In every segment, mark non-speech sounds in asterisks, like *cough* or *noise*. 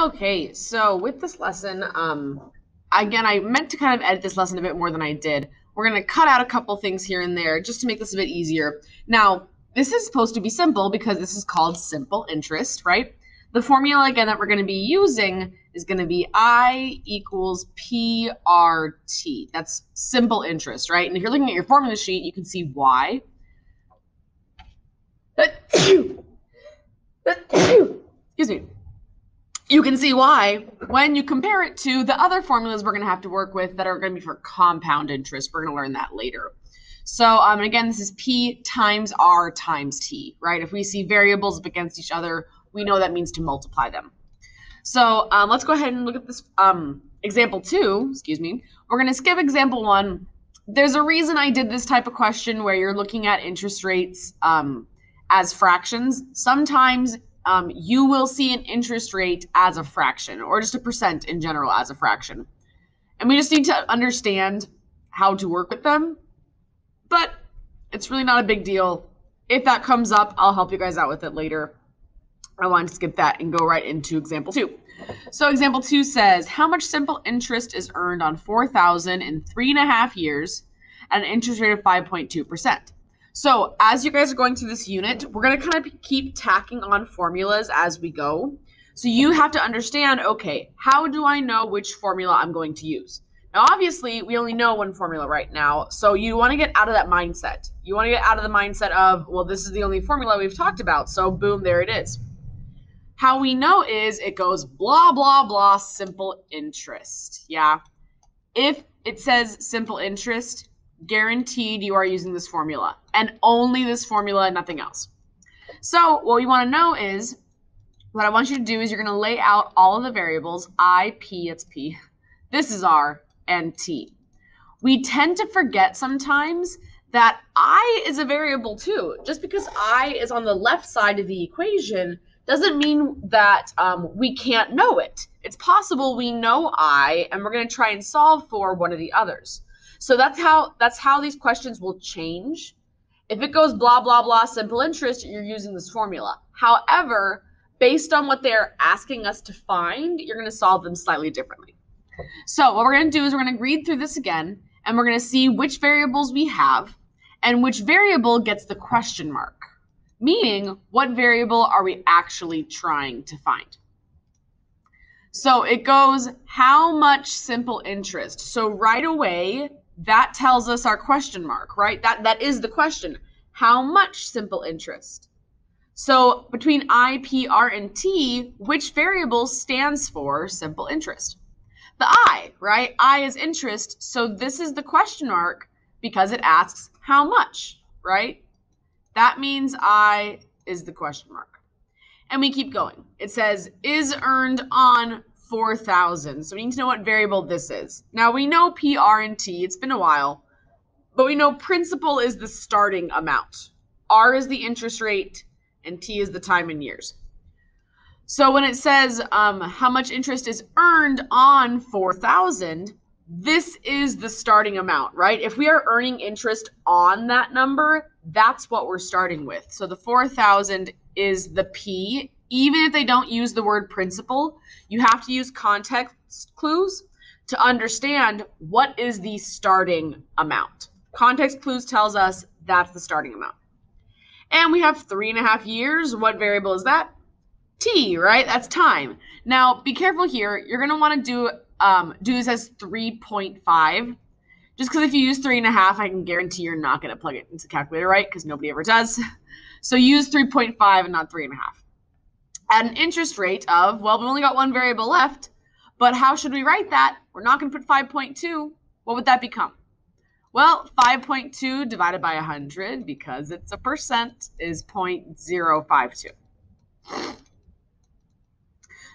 Okay, so with this lesson, um, again, I meant to kind of edit this lesson a bit more than I did. We're going to cut out a couple things here and there just to make this a bit easier. Now, this is supposed to be simple because this is called simple interest, right? The formula, again, that we're going to be using is going to be I equals PRT. That's simple interest, right? And if you're looking at your formula sheet, you can see why. *coughs* *coughs* Excuse me you can see why when you compare it to the other formulas we're going to have to work with that are going to be for compound interest. We're going to learn that later. So um, again, this is P times R times T, right? If we see variables up against each other, we know that means to multiply them. So um, let's go ahead and look at this um, example two, excuse me. We're going to skip example one. There's a reason I did this type of question where you're looking at interest rates um, as fractions. Sometimes um, you will see an interest rate as a fraction or just a percent in general as a fraction. And we just need to understand how to work with them. But it's really not a big deal. If that comes up, I'll help you guys out with it later. I want to skip that and go right into example two. So example two says, how much simple interest is earned on 4,000 in three and a half years at an interest rate of 5.2%? So as you guys are going through this unit, we're going to kind of keep tacking on formulas as we go. So you have to understand, okay, how do I know which formula I'm going to use? Now, obviously, we only know one formula right now, so you want to get out of that mindset. You want to get out of the mindset of, well, this is the only formula we've talked about, so boom, there it is. How we know is it goes blah, blah, blah, simple interest. Yeah. If it says simple interest, guaranteed you are using this formula and only this formula and nothing else. So what we want to know is what I want you to do is you're going to lay out all of the variables I, P, it's P. This is R and T. We tend to forget sometimes that I is a variable too. Just because I is on the left side of the equation doesn't mean that um, we can't know it. It's possible we know I and we're going to try and solve for one of the others. So that's how that's how these questions will change. If it goes blah blah blah simple interest, you're using this formula. However, based on what they're asking us to find, you're going to solve them slightly differently. So what we're going to do is we're going to read through this again, and we're going to see which variables we have and which variable gets the question mark, meaning what variable are we actually trying to find. So it goes how much simple interest. So right away, that tells us our question mark, right? That that is the question. How much simple interest? So between I, P, R, and T, which variable stands for simple interest? The I, right? I is interest, so this is the question mark because it asks how much, right? That means I is the question mark. And we keep going. It says is earned on 4,000. So we need to know what variable this is. Now we know P, R, and T. It's been a while. But we know principal is the starting amount. R is the interest rate, and T is the time in years. So when it says um, how much interest is earned on 4,000, this is the starting amount, right? If we are earning interest on that number, that's what we're starting with. So the 4,000 is the P even if they don't use the word principal, you have to use context clues to understand what is the starting amount. Context clues tells us that's the starting amount. And we have three and a half years. What variable is that? T, right? That's time. Now, be careful here. You're going to want to do um, do this as 3.5. Just because if you use three and a half, I can guarantee you're not going to plug it into the calculator, right? Because nobody ever does. *laughs* So use 3.5 and not three and a half at an interest rate of, well, we've only got one variable left, but how should we write that? We're not going to put 5.2. What would that become? Well, 5.2 divided by 100, because it's a percent, is 0.052.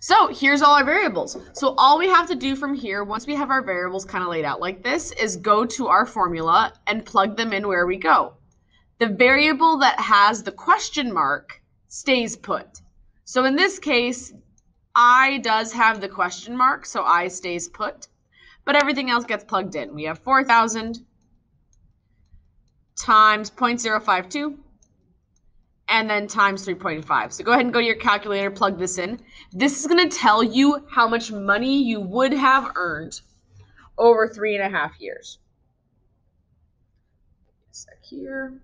So here's all our variables. So all we have to do from here, once we have our variables kind of laid out like this, is go to our formula and plug them in where we go. The variable that has the question mark stays put. So in this case, I does have the question mark, so I stays put, but everything else gets plugged in. We have 4,000 times 0.052, and then times 3.5. So go ahead and go to your calculator, plug this in. This is going to tell you how much money you would have earned over three and a half years. Sec here.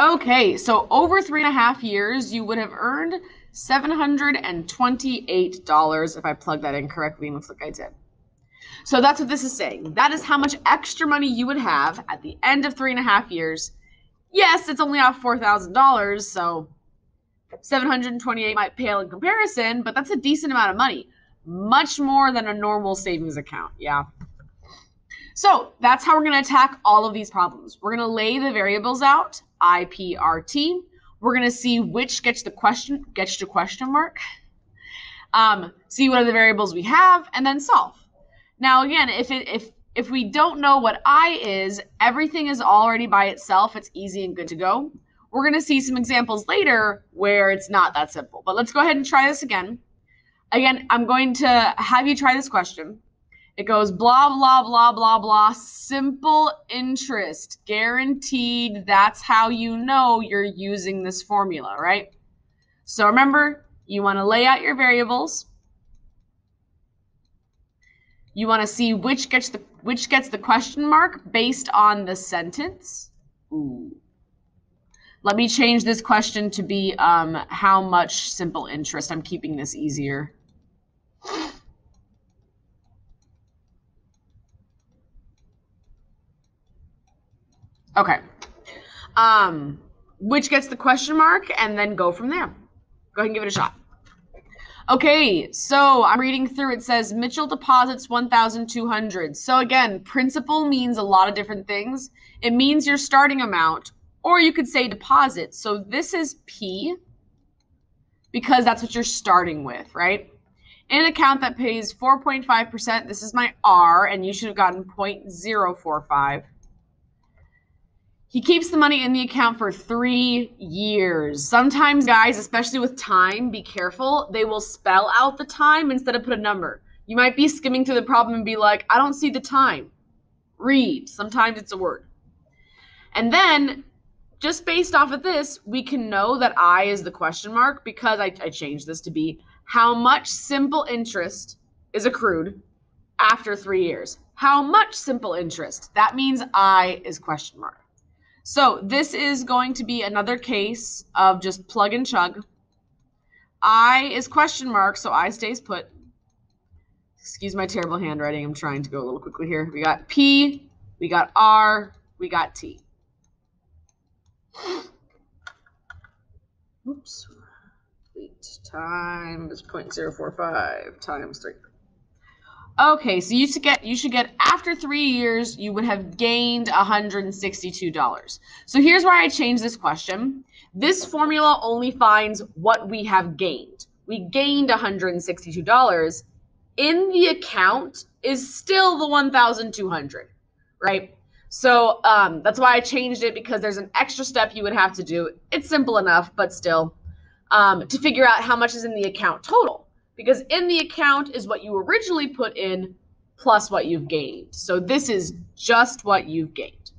Okay, so over three and a half years, you would have earned $728 if I plugged that in correctly and looks like I did. So that's what this is saying. That is how much extra money you would have at the end of three and a half years. Yes, it's only off $4,000, so 728 might pale in comparison, but that's a decent amount of money. Much more than a normal savings account, yeah. So that's how we're going to attack all of these problems. We're going to lay the variables out, IPRT. We're going to see which gets the question, gets the question mark, um, see what are the variables we have, and then solve. Now, again, if it if if we don't know what I is, everything is already by itself. It's easy and good to go. We're going to see some examples later where it's not that simple. But let's go ahead and try this again. Again, I'm going to have you try this question. It goes blah, blah, blah, blah, blah, simple interest, guaranteed. That's how you know you're using this formula, right? So remember, you want to lay out your variables. You want to see which gets the which gets the question mark based on the sentence. Ooh. Let me change this question to be um, how much simple interest. I'm keeping this easier. Okay. Um, which gets the question mark, and then go from there. Go ahead and give it a shot. Okay, so I'm reading through. It says Mitchell deposits 1,200. So again, principal means a lot of different things. It means your starting amount, or you could say deposit. So this is P because that's what you're starting with, right? An account that pays 4.5%, this is my R, and you should have gotten 0.045. He keeps the money in the account for three years. Sometimes, guys, especially with time, be careful. They will spell out the time instead of put a number. You might be skimming through the problem and be like, I don't see the time. Read. Sometimes it's a word. And then, just based off of this, we can know that I is the question mark because I, I changed this to be how much simple interest is accrued after three years. How much simple interest? That means I is question mark. So this is going to be another case of just plug and chug. I is question mark, so I stays put. Excuse my terrible handwriting. I'm trying to go a little quickly here. We got P, we got R, we got T. Oops. Eight times 0.045 times 3. Okay, so you should get you should get after three years you would have gained $162. So here's why I changed this question. This formula only finds what we have gained. We gained $162. In the account is still the 1,200, right? So um, that's why I changed it because there's an extra step you would have to do. It's simple enough, but still, um, to figure out how much is in the account total because in the account is what you originally put in plus what you've gained. So this is just what you've gained.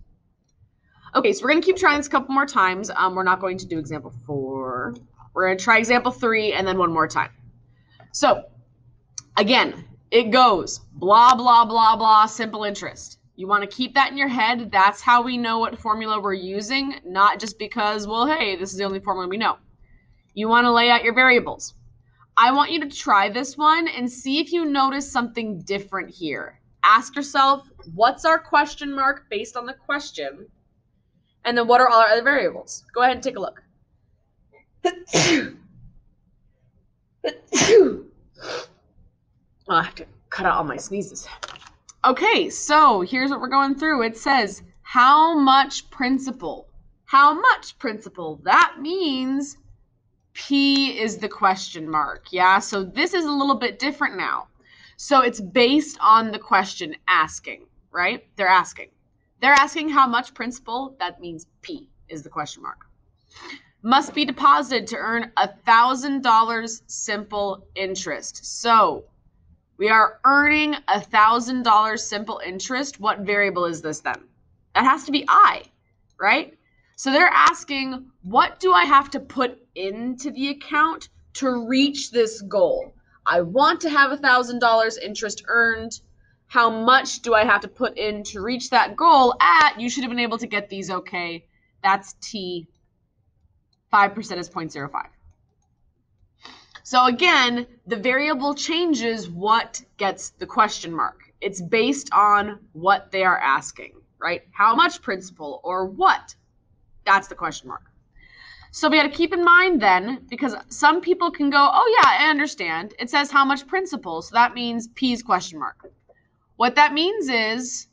Okay, so we're going to keep trying this a couple more times. Um, we're not going to do example four. We're going to try example three and then one more time. So again, it goes blah, blah, blah, blah, simple interest. You want to keep that in your head. That's how we know what formula we're using, not just because, well, hey, this is the only formula we know. You want to lay out your variables. I want you to try this one and see if you notice something different here. Ask yourself, what's our question mark based on the question? And then what are all our other variables? Go ahead and take a look. *coughs* I have to cut out all my sneezes. Okay, so here's what we're going through. It says, how much principal? How much principal? That means P is the question mark. Yeah, so this is a little bit different now. So it's based on the question asking, right? They're asking. They're asking how much principal, that means P is the question mark. Must be deposited to earn a $1,000 simple interest. So We are earning a $1,000 simple interest. What variable is this then? That has to be I, right? So they're asking, what do I have to put into the account to reach this goal? I want to have a $1,000 interest earned. How much do I have to put in to reach that goal at? You should have been able to get these okay. That's T. 5% is 0.05. So again, the variable changes what gets the question mark. It's based on what they are asking, right? How much principal or what? That's the question mark. So we got to keep in mind then, because some people can go, oh yeah, I understand. It says how much principal, so that means P's question mark. What that means is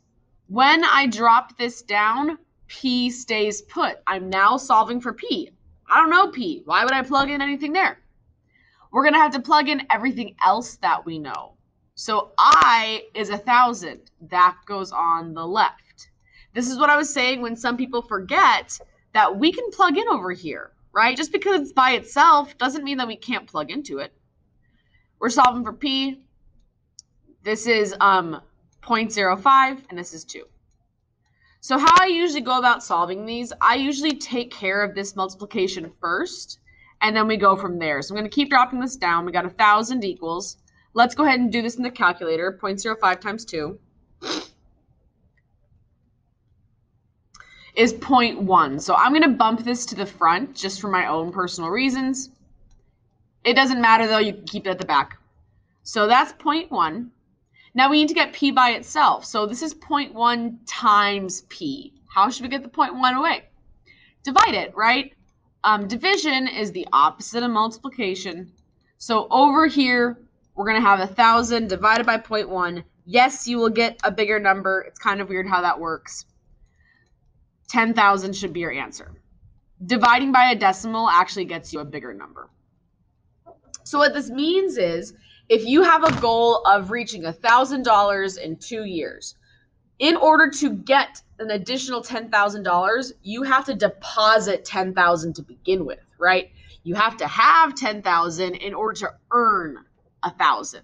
when I drop this down, P stays put. I'm now solving for P. I don't know P. Why would I plug in anything there? We're going to have to plug in everything else that we know. So I is a thousand. That goes on the left. This is what I was saying when some people forget that we can plug in over here, right? Just because it's by itself doesn't mean that we can't plug into it. We're solving for P. This is um, 0.05 and this is 2. So how I usually go about solving these, I usually take care of this multiplication first and then we go from there. So I'm going to keep dropping this down. We got 1,000 equals. Let's go ahead and do this in the calculator. 0.05 times 2 is 0.1. So I'm going to bump this to the front just for my own personal reasons. It doesn't matter though, you can keep it at the back. So that's 0.1. Now we need to get p by itself. So this is 0.1 times p. How should we get the 0.1 away? Divide it, right? Um, division is the opposite of multiplication. So over here, we're going to have a 1,000 divided by 0.1. Yes, you will get a bigger number. It's kind of weird how that works. 10,000 should be your answer. Dividing by a decimal actually gets you a bigger number. So what this means is if you have a goal of reaching $1,000 in two years, in order to get an additional $10,000, you have to deposit 10,000 to begin with, right? You have to have 10,000 in order to earn a 1,000,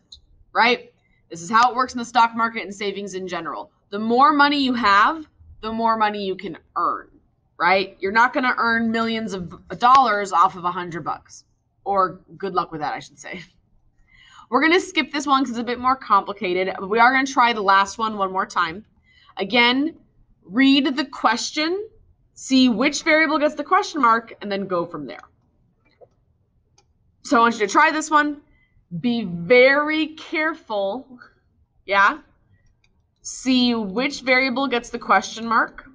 right? This is how it works in the stock market and savings in general. The more money you have, the more money you can earn, right? You're not going to earn millions of dollars off of a hundred bucks or good luck with that, I should say. We're going to skip this one because it's a bit more complicated. We are going to try the last one one more time. Again, read the question, see which variable gets the question mark, and then go from there. So I want you to try this one. Be very careful. Yeah. See which variable gets the question mark.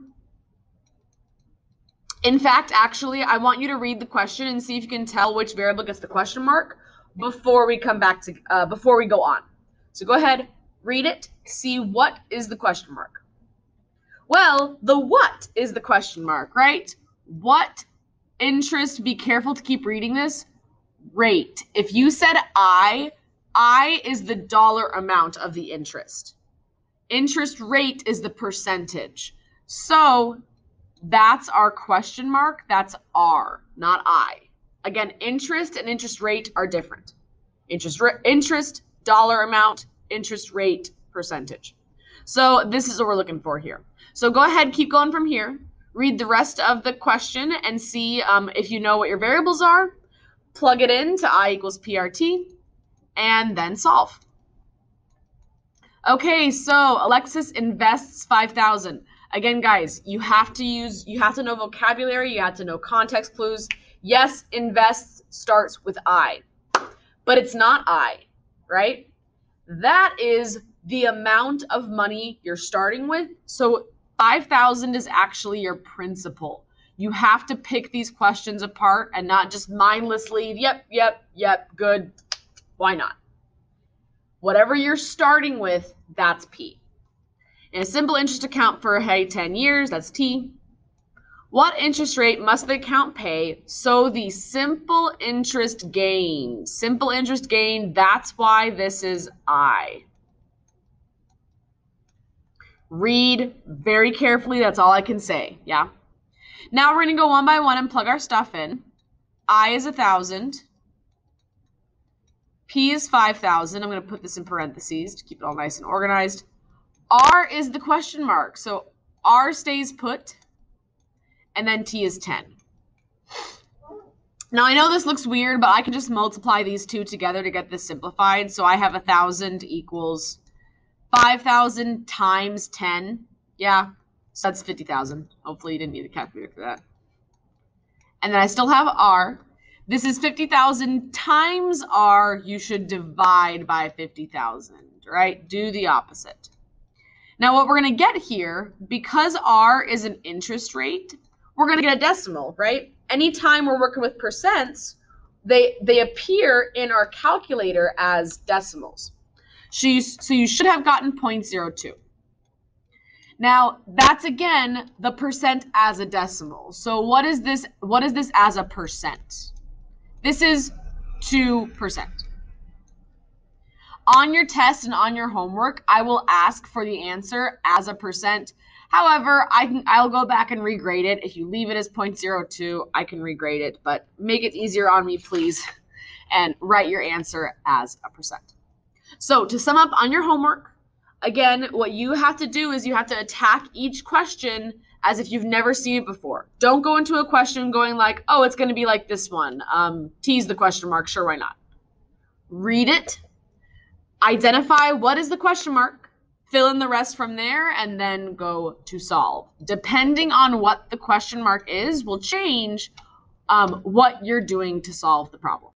In fact, actually, I want you to read the question and see if you can tell which variable gets the question mark before we come back to, uh, before we go on. So go ahead, read it, see what is the question mark. Well, the what is the question mark, right? What interest, be careful to keep reading this, rate. If you said I, I is the dollar amount of the interest. Interest rate is the percentage. So that's our question mark. That's R, not I. Again, interest and interest rate are different. Interest, interest, dollar amount, interest rate, percentage. So this is what we're looking for here. So go ahead, keep going from here. Read the rest of the question and see um, if you know what your variables are. Plug it in to I equals PRT and then solve. Okay, so Alexis invests 5,000. Again, guys, you have to use, you have to know vocabulary, you have to know context clues. Yes, invests starts with I, but it's not I, right? That is the amount of money you're starting with. So 5,000 is actually your principal. You have to pick these questions apart and not just mindlessly, yep, yep, yep, good. Why not? Whatever you're starting with, that's P. In a simple interest account for, hey, 10 years, that's T. What interest rate must the account pay? So the simple interest gain. Simple interest gain, that's why this is I. Read very carefully, that's all I can say, yeah? Now we're going to go one by one and plug our stuff in. I is a 1,000. P is 5,000. I'm going to put this in parentheses to keep it all nice and organized. R is the question mark. So R stays put, and then T is 10. Now I know this looks weird, but I can just multiply these two together to get this simplified. So I have a thousand equals 5,000 times 10. Yeah, so that's 50,000. Hopefully you didn't need a calculator for that. And then I still have R. This is 50,000 times R. You should divide by 50,000, right? Do the opposite. Now what we're going to get here, because R is an interest rate, we're going to get a decimal, right? Anytime we're working with percents, they, they appear in our calculator as decimals. So you, so you should have gotten 0.02. Now, that's again the percent as a decimal. So what is this what is this as a percent? This is 2%. On your test and on your homework, I will ask for the answer as a percent. However, I can I'll go back and regrade it. If you leave it as 0.02, I can regrade it, but make it easier on me, please, and write your answer as a percent. So to sum up on your homework, again, what you have to do is you have to attack each question as if you've never seen it before. Don't go into a question going like, oh, it's going to be like this one. Um, tease the question mark. Sure, why not? Read it. Identify what is the question mark. Fill in the rest from there and then go to solve. Depending on what the question mark is, will change um, what you're doing to solve the problem.